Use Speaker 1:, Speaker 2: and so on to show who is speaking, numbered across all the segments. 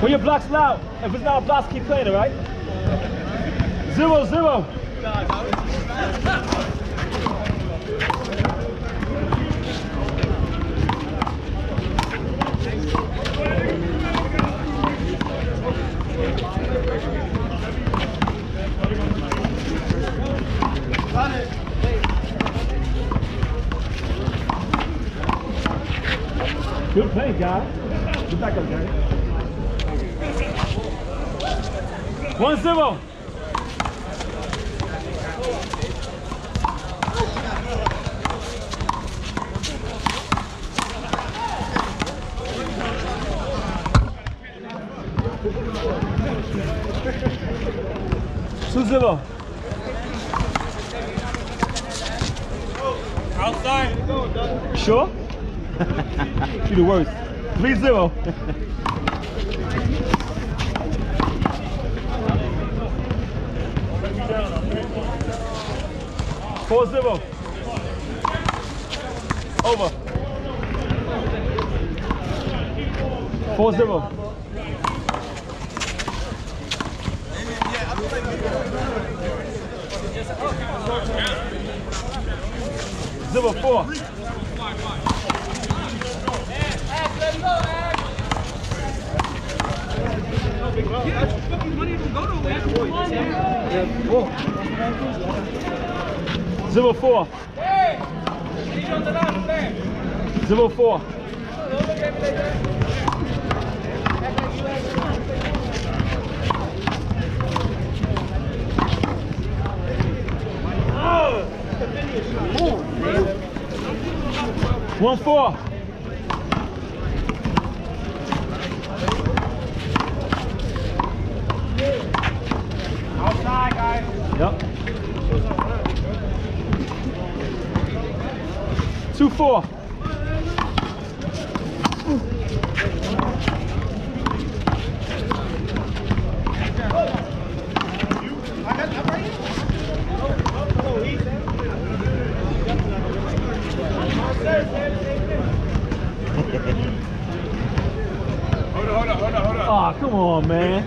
Speaker 1: When your block's loud, if it's not a block, keep playing it, right? Zero, zero. Good play, guy. Get back up, guy. One zero. Two zero.
Speaker 2: Outside.
Speaker 1: Sure? you the worst. Three zero. Four zero. Over. Four zero. Zero four. Zero four. Zero four. One four.
Speaker 2: Outside, guys.
Speaker 1: Yep. Two four.
Speaker 2: Hold on, hold on, hold on, hold on.
Speaker 1: Oh, ah, come on, man.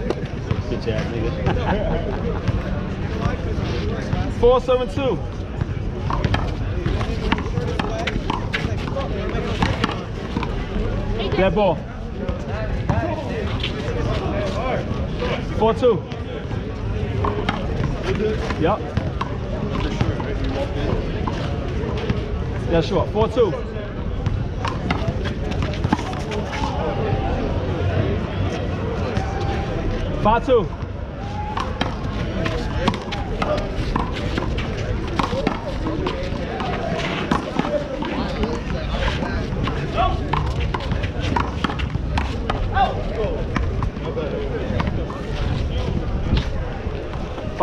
Speaker 1: Bitch ass nigga. Four seven two. That ball. Four two. Yep. Yeah, sure. Four two. Five two.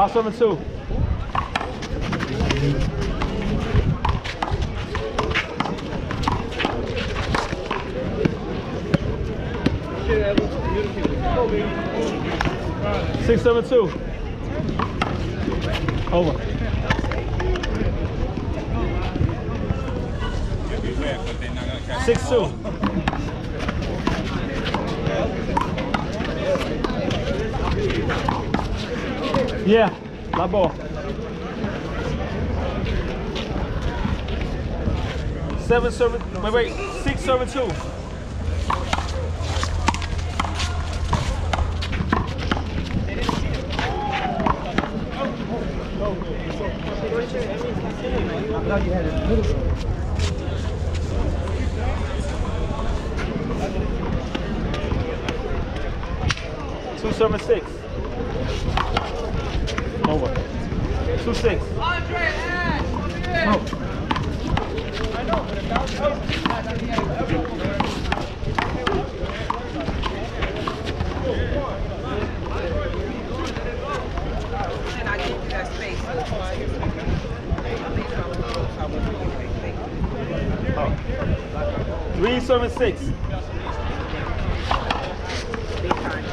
Speaker 1: Five seven two. Six seven two. Over. Six two. Yeah, la ball. Seven seven. Wait wait. Six seven two. Two seven six. Over. Two six. Oh.
Speaker 3: And I give you that space.
Speaker 1: Three seven six.
Speaker 3: Big time.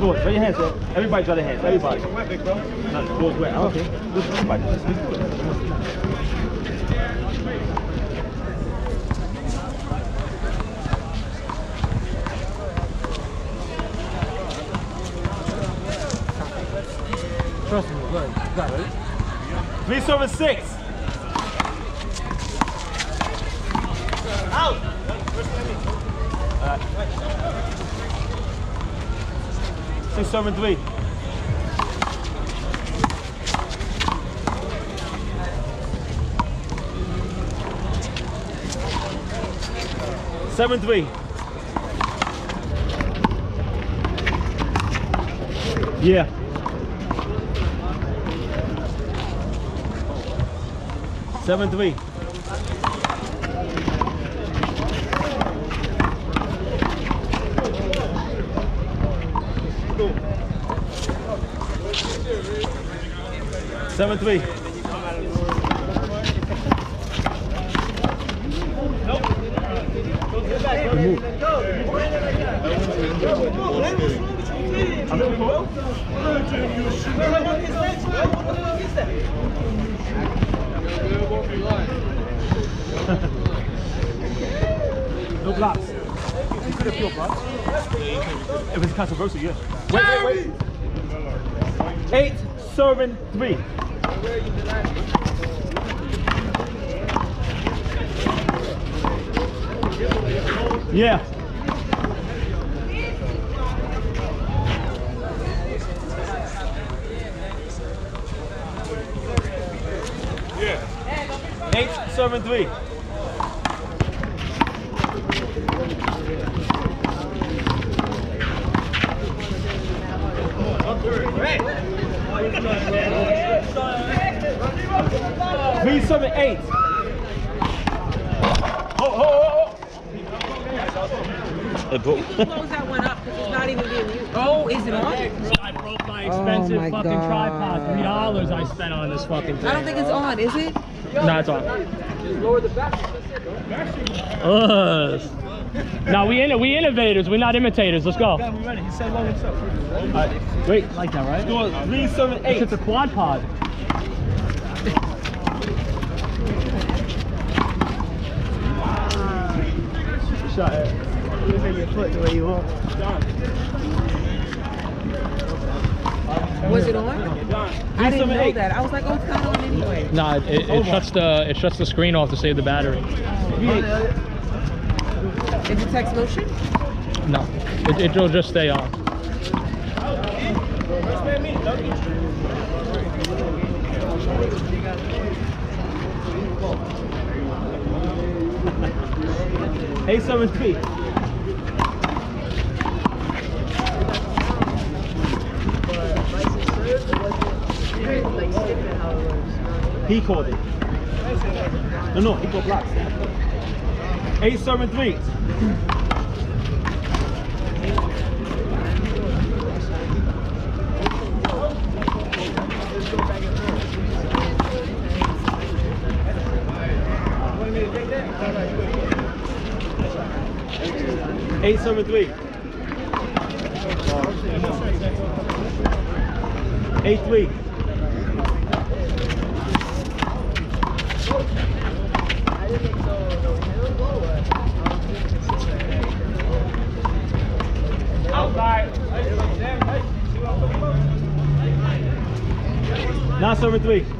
Speaker 1: Boys. Raise your hands, sir. Everybody dry their hands. Everybody. Not the door's wet. Okay. Look, everybody.
Speaker 4: Trust me, right. Got it.
Speaker 1: Six. Serving three. Seven three. Yeah. Seven three. Seven three. No blocks. You could appeal blocks. If it's controversial, yes. Wait, wait, wait. Eight, serving three. Yeah.
Speaker 2: Yeah.
Speaker 1: Eight, serving three. Three, seven, eight. Oh, oh, oh, oh.
Speaker 3: Close that one up because it's not even being used. Oh, is it on?
Speaker 4: I broke my oh expensive
Speaker 3: my
Speaker 4: fucking
Speaker 3: God.
Speaker 4: tripod. Three dollars I spent on this fucking thing.
Speaker 3: I don't think it's on, is it?
Speaker 4: No, it's on. Ugh. No, we in we innovators. We're not imitators. Let's go.
Speaker 1: we ready. He said low himself. All right, wait.
Speaker 4: Like that, right?
Speaker 1: Score three, seven, eight.
Speaker 4: It's a quad pod.
Speaker 1: Shot at. Look at your foot the way you want.
Speaker 3: Was it on? I didn't know that. I was like, oh, it's not on anyway.
Speaker 4: No, it, it, it shuts the it shuts the screen off to save the battery.
Speaker 3: Is it text motion?
Speaker 4: No, it, it'll just stay on.
Speaker 1: Eight, seven, three. He called it. No, no, he got blocks. Eight, seven, three. Eight, seven, three. Eight, three. Nine, seven, three.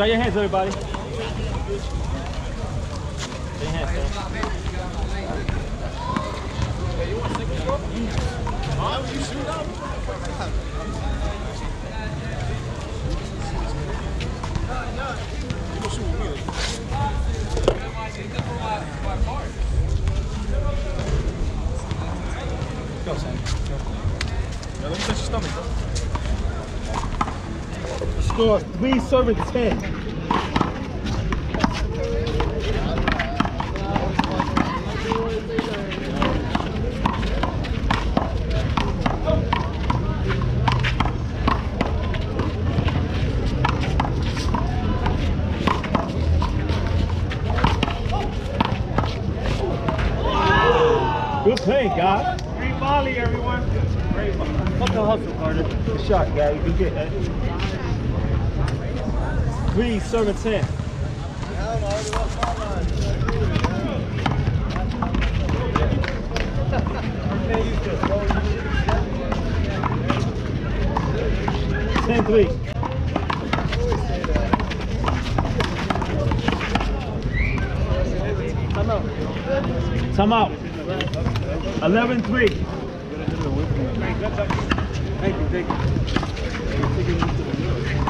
Speaker 1: Dry your hands, everybody. Go, Sam. Now, let me touch your stomach. So three, serving 10. Three serving ten. Ten three. Time out. 11 3.
Speaker 2: Thank you, thank you.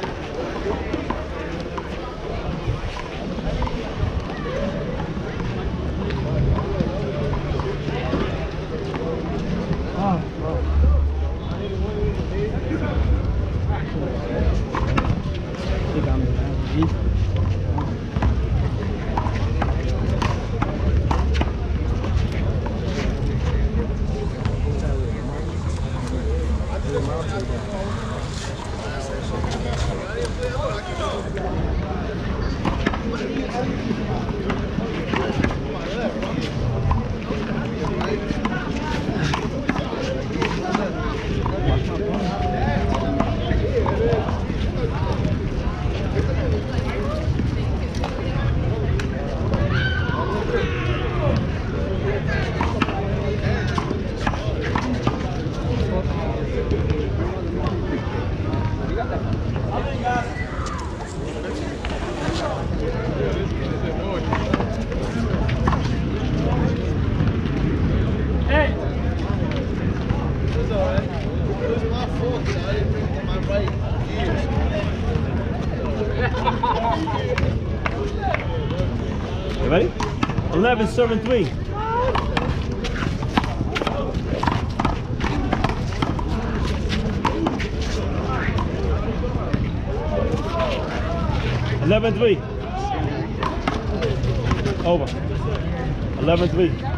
Speaker 1: Hey! You ready? 11 serving 3. Eleven three. Over. Eleven three.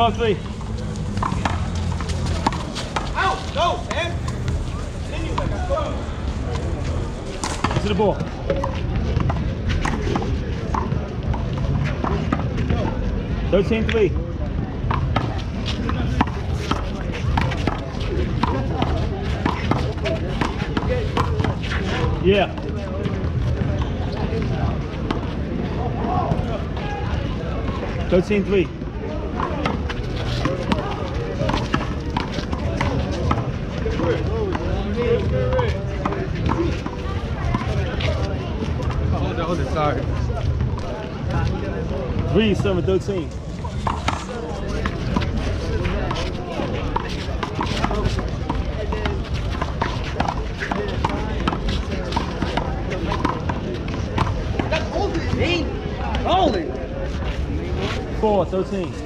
Speaker 1: Twelve three.
Speaker 2: Out! Go, man! Continue like I told you.
Speaker 1: To the ball. Thirteen three. Yeah. Thirteen three.
Speaker 2: Sorry.
Speaker 1: Three, seven, thirteen.
Speaker 2: That's holding, man. Holding. 413.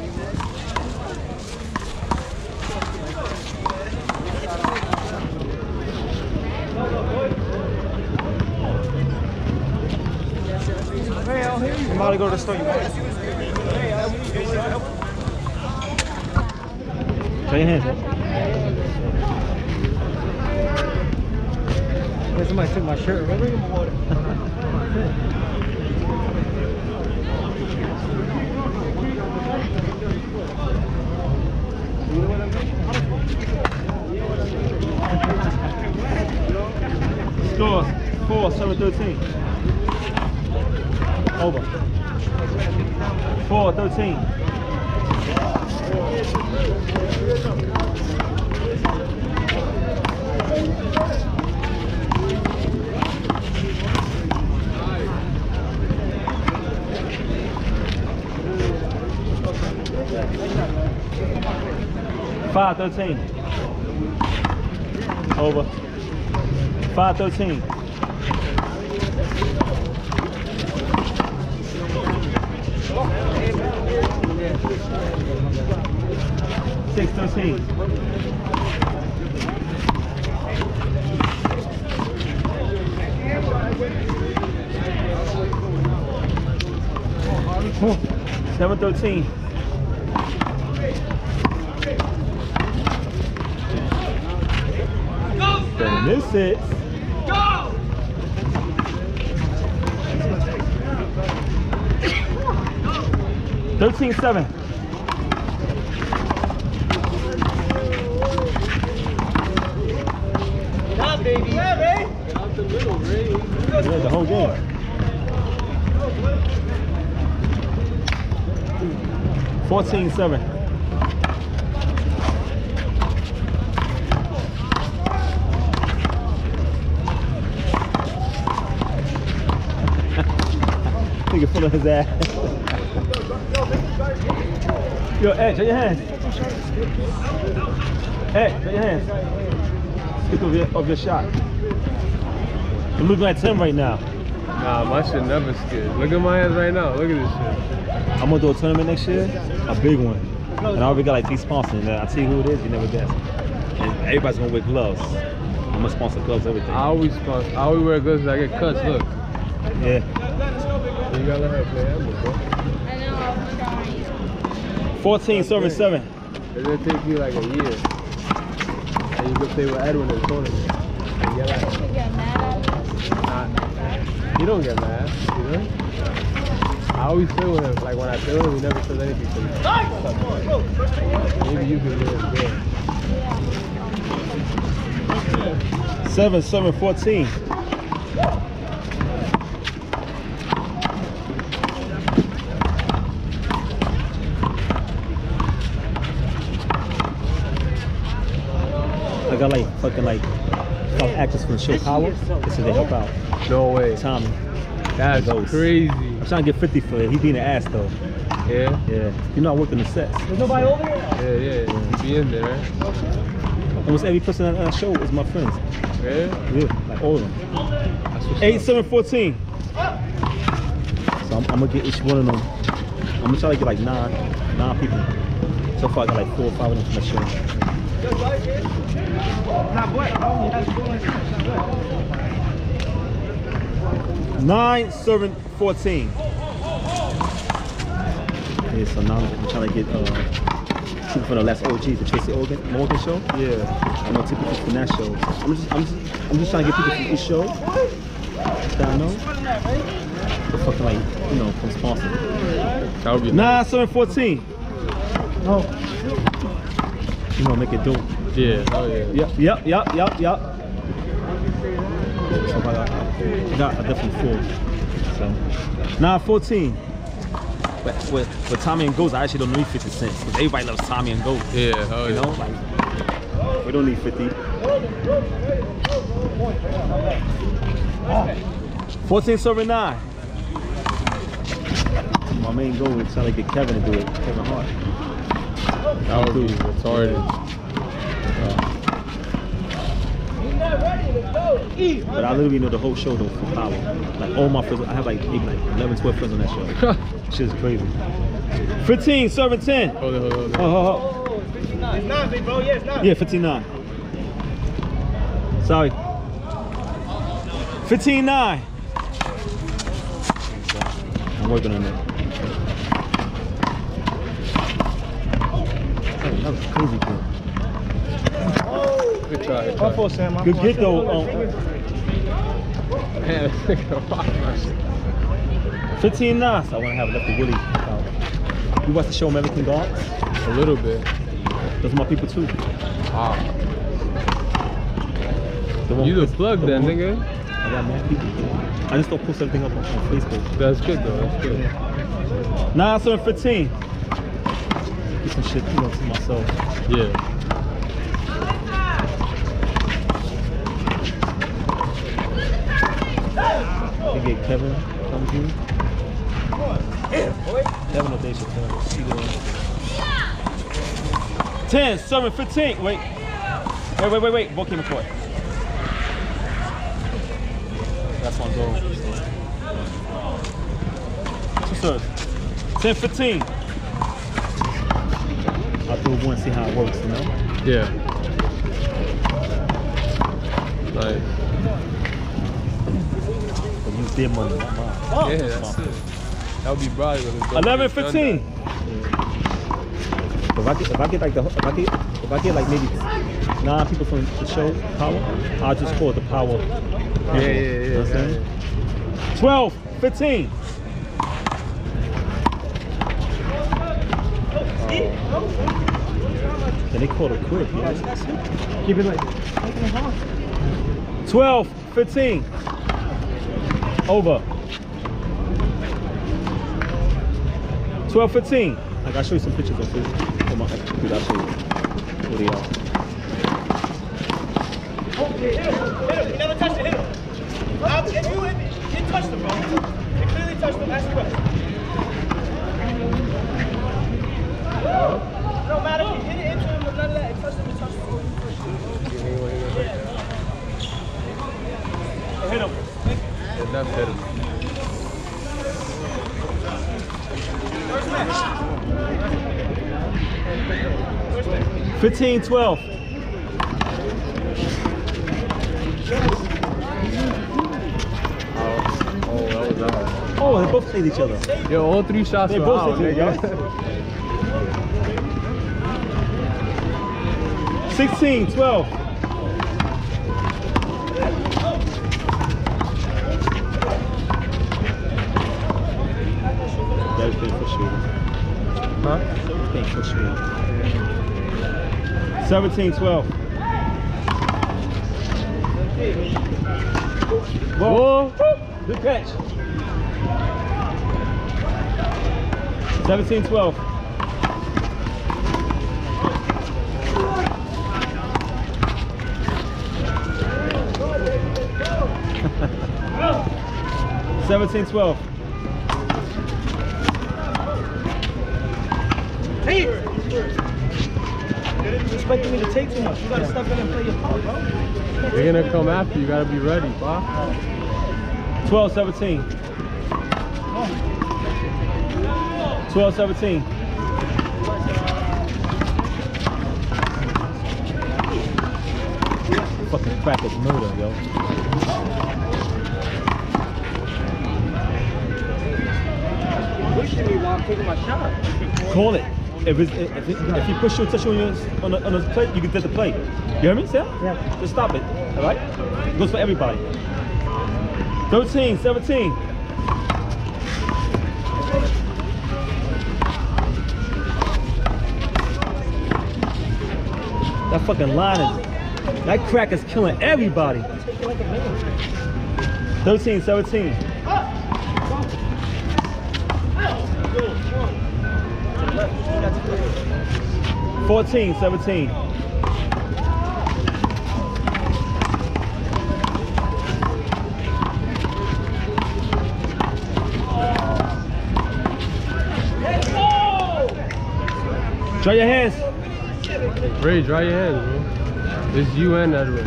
Speaker 2: Want
Speaker 1: Show your hands.
Speaker 2: Took my shirt.
Speaker 1: Score four seven thirteen. Over. Four thirteen. Five thirteen. Over. Five thirteen. Six Thirteen. And Miss it. Go! Thirteen seven.
Speaker 2: Not baby. Yeah, baby.
Speaker 1: The middle, Yeah, the whole game. Fourteen seven. Nigga full of his ass. Yo, Ed, shake your hands. Ed, shake your hands. Stick of your, of your shot. You look like Tim right now.
Speaker 5: Nah, my shit never skid. Look at my hands right now. Look at this shit.
Speaker 1: I'm gonna do a tournament next year, a big one. And I already got like three sponsors. And I tell you who it is, you never guess. And everybody's gonna wear gloves. I'm gonna sponsor gloves, everything.
Speaker 5: I always sponsor. I always wear gloves. I get cuts. Look.
Speaker 1: Yeah.
Speaker 5: You gotta let her play Emma, bro.
Speaker 3: I know.
Speaker 1: 14, serving seven.
Speaker 5: It's gonna take you like a year. And you can play with Edwin in the tournament. You're
Speaker 3: You get mad at us?
Speaker 5: you don't get mad, you know? I always play with him. Like when I with him, he never says anything to me. Maybe you can do it good.
Speaker 1: Seven, seven, 14. I got like fucking like some actors from the show Power. They said they help out.
Speaker 5: No way.
Speaker 1: Tommy.
Speaker 5: That's crazy.
Speaker 1: I'm trying to get 50 for it. He being an ass though.
Speaker 5: Yeah?
Speaker 1: Yeah. You know I work in the sets.
Speaker 2: There's Nobody over here?
Speaker 5: Yeah, yeah. You be in there.
Speaker 1: Almost every person on that uh, show is my friends.
Speaker 5: Yeah?
Speaker 1: Yeah, like all of them.
Speaker 5: That's
Speaker 1: Eight,
Speaker 5: up.
Speaker 1: seven, fourteen. So I'm, I'm gonna get each one of them. I'm gonna try to get like nine, nine people. So far I got like four or five of them from the show.
Speaker 2: Not what? Oh, that's good.
Speaker 1: Nine, seven, fourteen. Okay, so now I'm trying to get uh, people from the last OG, the Tracy Morgan, Morgan show.
Speaker 5: Yeah.
Speaker 1: I know two people from that show. I'm just, I'm just, I'm just trying to get people from each show that I know. The fucking like, you know, from sponsor.
Speaker 5: That would be
Speaker 1: Nine, seven, fourteen. No. You know, make it dope.
Speaker 5: Yeah. Oh, yeah.
Speaker 1: Yep, yep, yep, yep, yep. I got, I a definitely four. So, nine, fourteen. But with, with Tommy and Ghost, I actually don't need 50 cents. Because everybody loves Tommy and Ghost.
Speaker 5: Yeah. Oh,
Speaker 1: You
Speaker 5: yeah.
Speaker 1: know, like, we don't need 50. 14 serving 9. My main goal is trying to get Kevin to do it. Kevin Hart.
Speaker 5: That would be retarded.
Speaker 1: But I literally know the whole show though for power. Like all my friends, I have like maybe like 11, 12 friends on that show. Shit's crazy. 15, serving 10. Oh,
Speaker 5: Hold on, hold on, hold on.
Speaker 1: oh, oh. oh.
Speaker 2: It's not, big bro. Yeah, it's not.
Speaker 1: Yeah, 59. Sorry. 15 9. I'm working on that. Oh, that was crazy good.
Speaker 5: Good try. Good
Speaker 2: My
Speaker 5: try.
Speaker 2: fault, Sam.
Speaker 1: Good get though. Um,
Speaker 5: Man, this nigga rock my shit.
Speaker 1: 15 9. So I want to have Lefty Willie. Uh, you watch the show American Gods?
Speaker 5: A little bit.
Speaker 1: Those are my people too.
Speaker 5: Wow.
Speaker 1: The one-
Speaker 5: You the plug
Speaker 1: the
Speaker 5: then,
Speaker 1: one-
Speaker 5: nigga.
Speaker 1: I got mad people. I just don't post everything up on, on Facebook.
Speaker 5: That's good though. That's good.
Speaker 1: 9 7 15. do some shit, you know, to myself.
Speaker 5: Yeah.
Speaker 1: Get Kevin come through. Kevin or Dave Chappelle. Either one. 10, 7, 15. Wait. Wait, wait, wait, wait. Ball came in. That's one goal. Two serves. 10, 15. I'll throw one, see how it works, you know?
Speaker 5: Yeah. Nice.
Speaker 1: But their money, not mine. Oh,
Speaker 5: Yeah, that's it. That would be broad. with his
Speaker 1: 11, 15. If I get, if I get like the, if I get, if I get like maybe nine people from the show power, I'll just call it the power.
Speaker 5: that. Yeah, yeah, yeah.
Speaker 1: You know what
Speaker 5: yeah.
Speaker 1: 12, 15. Then they call it quit. Yeah. Keep it like 12, 15. Over. 12, 15. Like, I'll show you some pictures of this. On my I'll show you they are.
Speaker 2: Hit him. Hit him. He never touched it. Hit him. Now, if you hit me, you touched him, bro. You clearly touched him. Question. It matter if you hit it into him or none of that. It touched him. It touched him.
Speaker 5: Yeah, that's hit him.
Speaker 2: First match.
Speaker 1: 15, 12.
Speaker 5: Oh, that was out.
Speaker 1: They both played each other.
Speaker 5: Yo, all three shots
Speaker 1: They
Speaker 5: were
Speaker 1: both
Speaker 5: out,
Speaker 1: hit you,
Speaker 5: nigga.
Speaker 1: 16, 12.
Speaker 5: Huh?
Speaker 1: Playing for shooting. 17, 12. Whoa. Good catch. 17, 12. Seventeen, twelve.
Speaker 2: Take too much. You gotta step in and play your part, bro.
Speaker 5: They're gonna come after you. Gotta be ready, bro.
Speaker 1: 12, 17. 12, 17. Fucking crack is murder, yo.
Speaker 2: Taking my shot.
Speaker 1: Call it. If, it's, if, if you push your touch on your on the, on the plate, you can get the plate. You hear me, Sam?
Speaker 2: Yeah.
Speaker 1: Just stop it. All right? It Goes for everybody. 13, 17. That fucking line is, that crack is killing everybody. 13, 17. Fourteen, seventeen. Dry your hands.
Speaker 5: Ray, dry your hands, bro. It's you and Edward.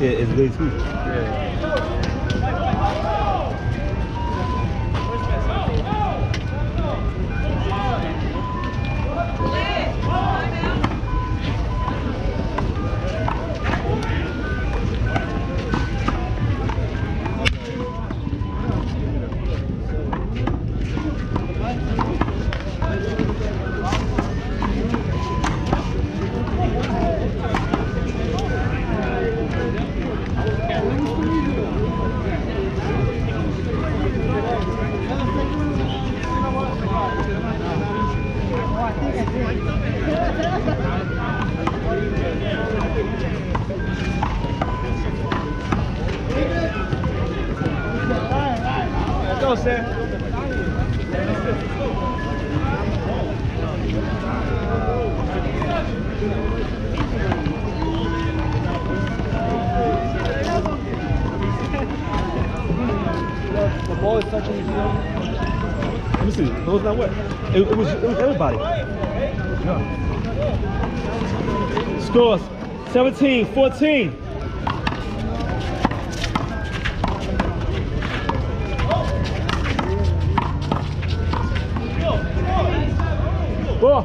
Speaker 1: Yeah, it's good too.
Speaker 5: Yeah.
Speaker 1: 17, 14. Ball.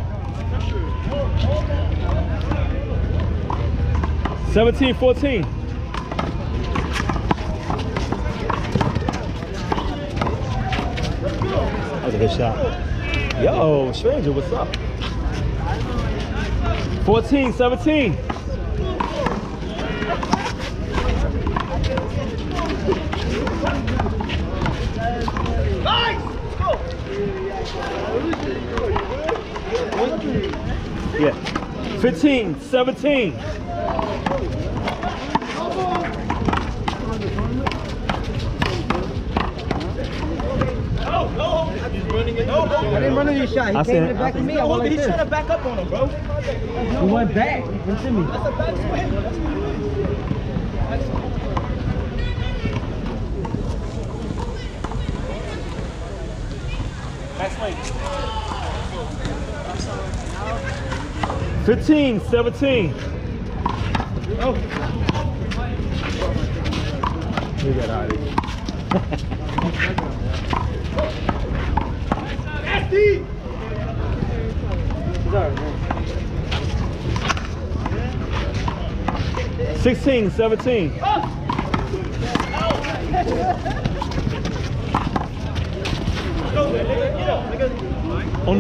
Speaker 1: 17, 14. That was a good shot. Yo, stranger, what's up? 14, 17.
Speaker 2: Nice! Let's go!
Speaker 1: Yeah. 15, 17.
Speaker 2: No, no! He's running it. No, no.
Speaker 6: I didn't run any shot. He
Speaker 1: I
Speaker 6: came in
Speaker 1: said-
Speaker 6: the back of me. I went like
Speaker 2: he's
Speaker 6: this.
Speaker 2: trying to back up on him, bro.
Speaker 6: He went back into me.
Speaker 2: That's a back swing. That's what it is.
Speaker 1: 15, 17.
Speaker 5: We got out of here.
Speaker 2: Nasty!
Speaker 1: Sixteen, seventeen.
Speaker 2: Go,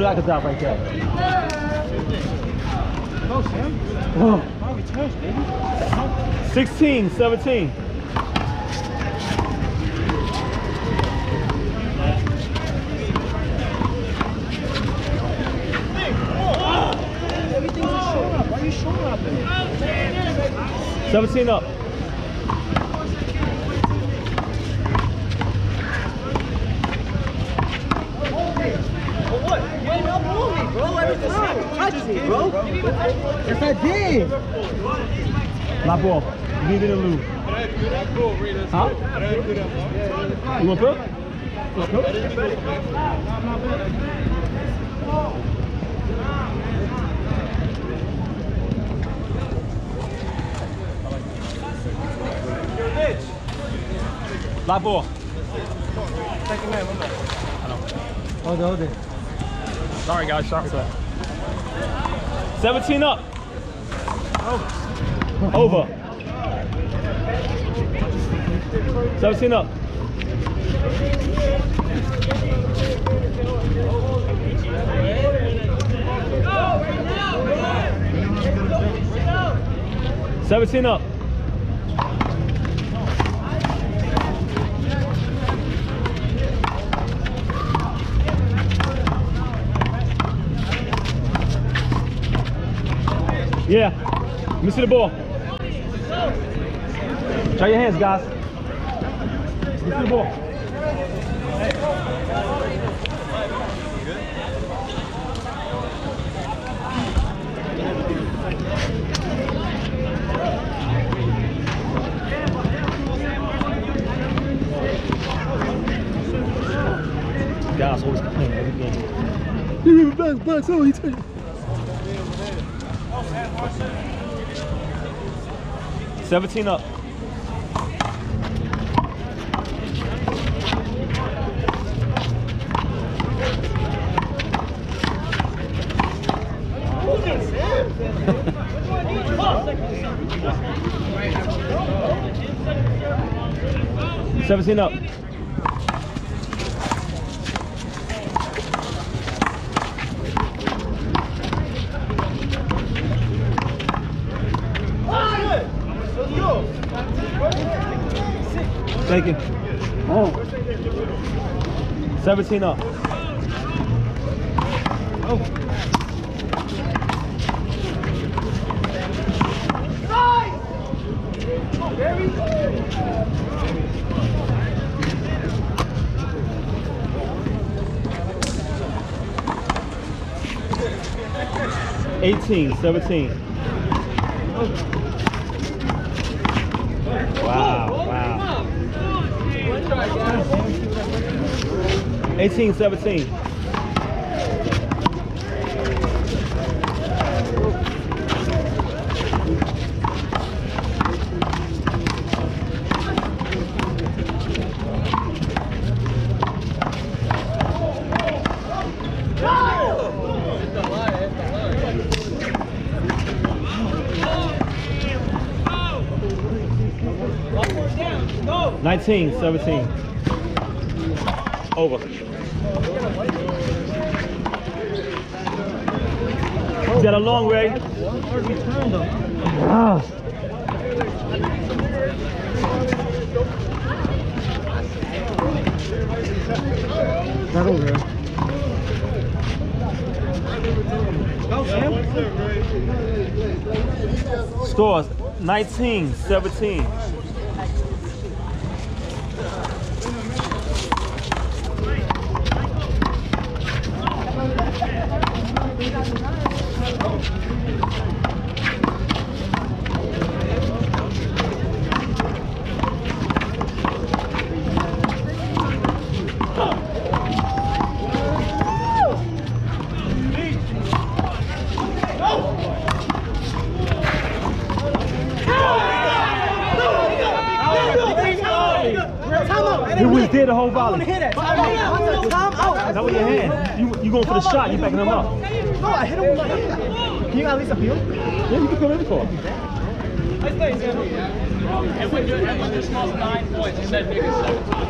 Speaker 1: I can drop right there. Oh. 16, 17.
Speaker 2: Everything's a short up. Why are you short up?
Speaker 1: 17 up.
Speaker 2: For what? You ain't helping me, bro. Everything
Speaker 6: Touch me, bro. Yes, I did.
Speaker 1: My ball. Leave it loop. Huh? You want Bill? You want Bill? Live ball.
Speaker 6: Hold it, hold it.
Speaker 1: Sorry, guys. Sorry for that. 17 up. Over. 17 up. Seventeen up. Yeah. Let me see the ball. Try your hands, guys. Let me see the ball. Guys always complain every game. You're the best, best, always. 17 up. Seventeen up. You. Oh. 17 up. Eighteen, seventeen. 18, 17. Nineteen, seventeen. Over. Got a long way. Ah.
Speaker 4: Over.
Speaker 1: Scores 19, 17. That with your hand. You, you going for the shot, you backing him up.
Speaker 4: No, I hit him with my hand. Can you at least appeal?
Speaker 1: Yeah, you can come in for it. I say,
Speaker 2: and
Speaker 4: when you're at nine points, you said niggas seven times.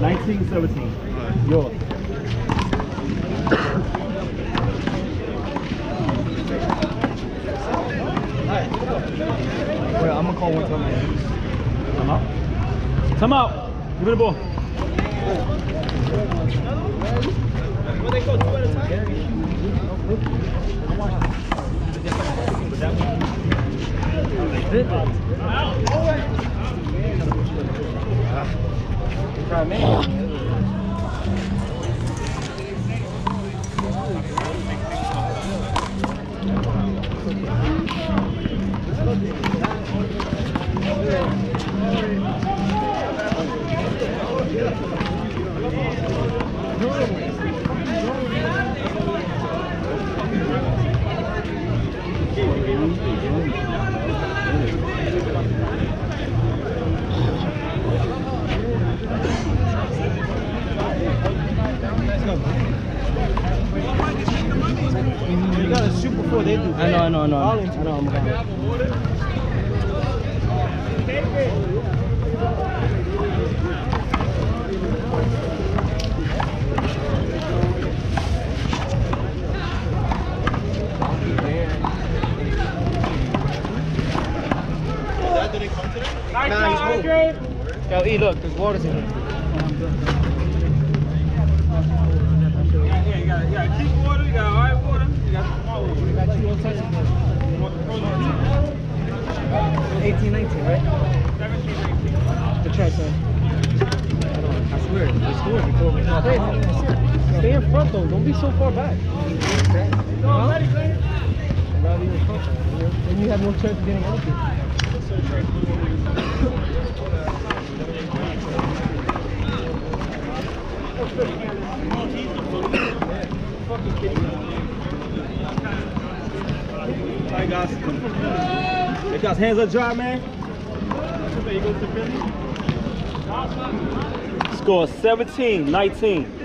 Speaker 1: 1917. Right. Yours.
Speaker 4: Wait, I'm gonna call one time.
Speaker 1: Come out. Come out. Give it a ball.
Speaker 2: What they go two at a time? Fit. You do.
Speaker 4: I know, I know, I. I know, I'm gone. Nah, he's home. Yo, E, look, there's waters in here.
Speaker 2: Yeah, you got, you got cheap water, you got hard water, you got small water. You got two types of water. You want the frozen water?
Speaker 4: 18, 19, right?
Speaker 2: 17, 18.
Speaker 4: The trash, son. I swear, they scored before we got Stay, stay in front though. Don't be so far back.
Speaker 2: No, I'm ready, man.
Speaker 4: I'd rather you in front. you know? Then you have no chance of getting anything.
Speaker 1: All right, guys. Hey, guys, hands up, dry, man. Score 17, 19.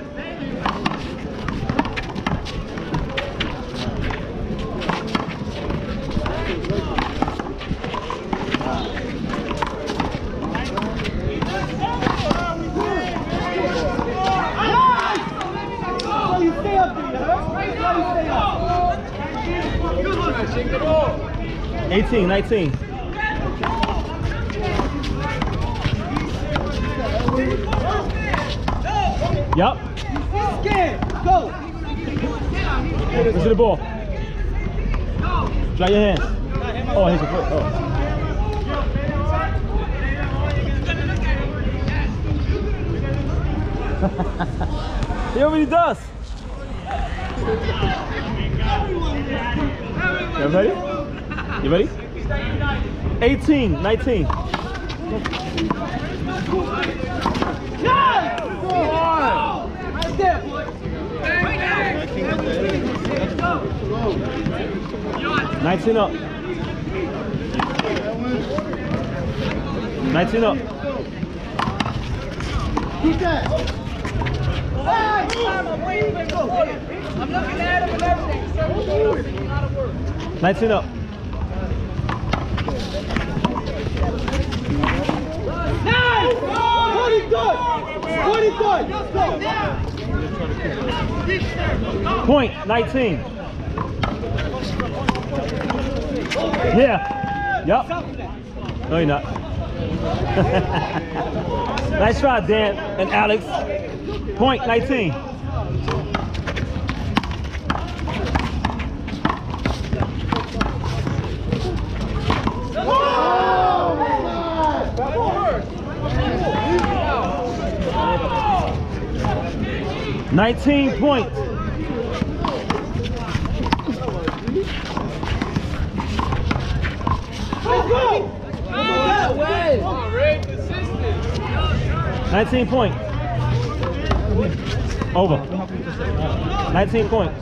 Speaker 1: Eighteen, nineteen. Yup.
Speaker 2: Scared. Go.
Speaker 1: Listen to the ball. Try your hands. Oh, here's your foot. Oh. he already does. Ready? You ready? 18, 19. Nineteen up. Nineteen up.
Speaker 3: I'm looking at him and everything.
Speaker 1: Nineteen up.
Speaker 2: Nine. What he done? What he done? Go.
Speaker 1: Point, 19. Yeah. Yep. No, you're not. nice try, Dan and Alex. Point, 19. Nineteen points. Nineteen points. Over. Nineteen points.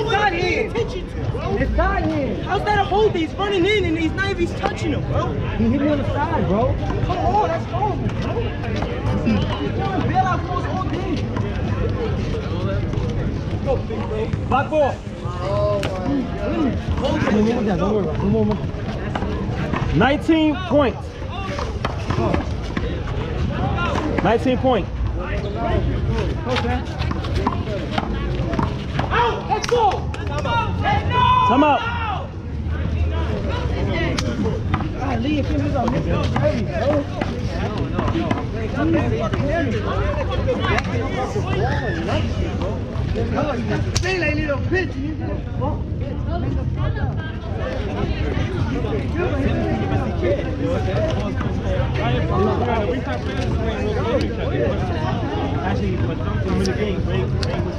Speaker 2: It's not him. It's not him. How's that a hold? He's running in and he's not even touching him, bro. He hit me on the side, bro. Come on, that's horrible, bro. Calls all day.
Speaker 1: Black ball.
Speaker 6: Oh, don't worry about it. One more, one more.
Speaker 1: 19 points. 19 points.
Speaker 2: Out! Let's go!
Speaker 1: Time out.
Speaker 2: You are missing already, bro. Say like little bitch.
Speaker 1: Ray was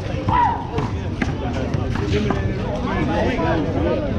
Speaker 1: playing.